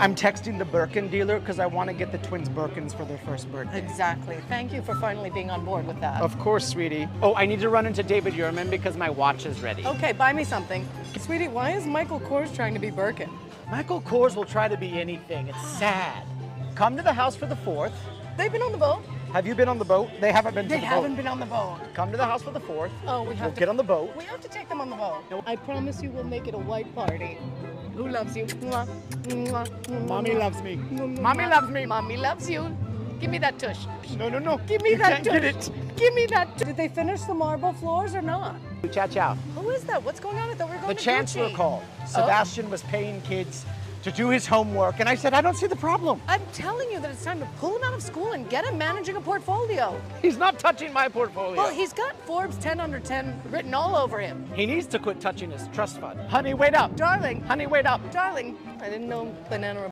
I'm texting the Birkin dealer because I want to get the twins Birkins for their first birthday. Exactly. Thank you for finally being on board with that. Of course, sweetie. Oh, I need to run into David Yurman because my watch is ready. Okay, buy me something. Sweetie, why is Michael Kors trying to be Birkin? Michael Kors will try to be anything. It's sad. Come to the house for the fourth. They've been on the boat. Have you been on the boat? They haven't been to They the haven't boat. been on the boat. Come to the house for the fourth. Oh, we have We'll to get on the boat. We have to take them on the boat. I promise you we'll make it a white party. Who loves you? Mwah, mwah, mwah, Mommy loves me. Mommy loves me. Mommy loves you. Give me that tush. No, no, no. Give me you that can't tush. get it. Give me that. Did they finish the marble floors or not? Ciao. Who is that? What's going on? I thought we were going The to chancellor Gucci. called. Oh. Sebastian was paying kids to do his homework, and I said, I don't see the problem. I'm telling you that it's time to pull him out of school and get him managing a portfolio. He's not touching my portfolio. Well, he's got Forbes 10 under 10 written all over him. he needs to quit touching his trust fund. Honey, wait up. Darling, Honey, wait up. darling, I didn't know Banana